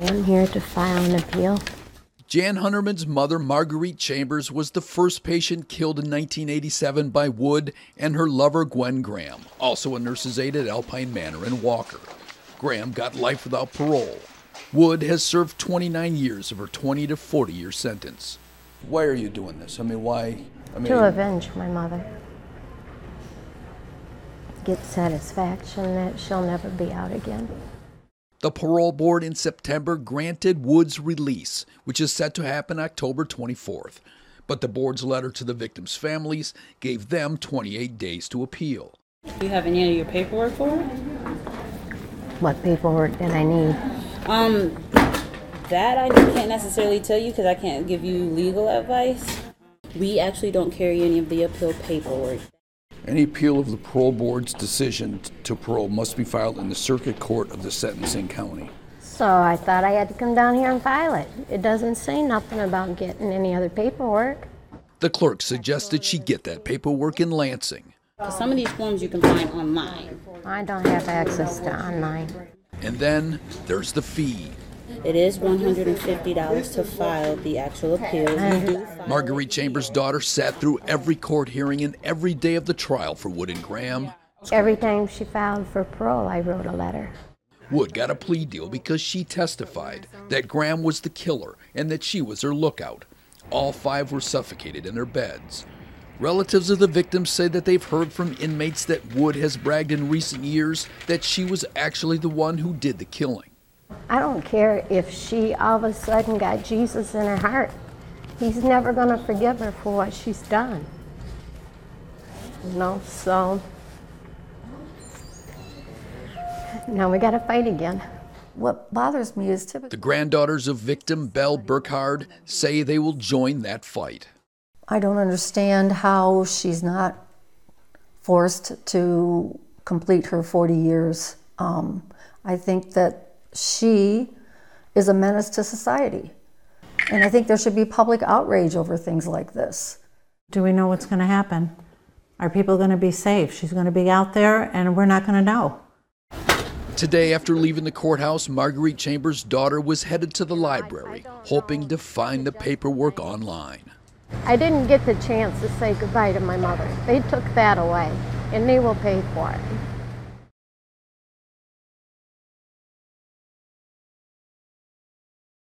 I'm here to file an appeal. Jan Hunterman's mother, Marguerite Chambers, was the first patient killed in 1987 by Wood and her lover, Gwen Graham, also a nurse's aide at Alpine Manor in Walker. Graham got life without parole. Wood has served 29 years of her 20 to 40 year sentence. Why are you doing this? I mean, why? I mean, To avenge my mother. Get satisfaction that she'll never be out again. The parole board in September granted Wood's release, which is set to happen October 24th. But the board's letter to the victims' families gave them 28 days to appeal. Do you have any of your paperwork for it? What paperwork did I need? Um, that I can't necessarily tell you because I can't give you legal advice. We actually don't carry any of the appeal paperwork. Any appeal of the parole board's decision to parole must be filed in the circuit court of the sentencing county. So I thought I had to come down here and file it. It doesn't say nothing about getting any other paperwork. The clerk suggested she get that paperwork in Lansing. Some of these forms you can find online. I don't have access to online. And then there's the fee. It is $150 to file the actual appeal. We do file- Marguerite Chambers' daughter sat through every court hearing and every day of the trial for Wood and Graham. Every time she filed for parole, I wrote a letter. Wood got a plea deal because she testified that Graham was the killer and that she was her lookout. All five were suffocated in their beds. Relatives of the victims say that they've heard from inmates that Wood has bragged in recent years that she was actually the one who did the killing. I don't care if she all of a sudden got Jesus in her heart. He's never going to forgive her for what she's done. You know, so now we got to fight again. What bothers me is typically, The granddaughters of victim Belle Burkhard say they will join that fight. I don't understand how she's not forced to complete her 40 years. Um, I think that she is a menace to society. And I think there should be public outrage over things like this. Do we know what's going to happen? Are people going to be safe? She's going to be out there and we're not going to know. Today, after leaving the courthouse, Marguerite Chambers' daughter was headed to the library, hoping to find the paperwork online. I didn't get the chance to say goodbye to my mother. They took that away, and they will pay for it.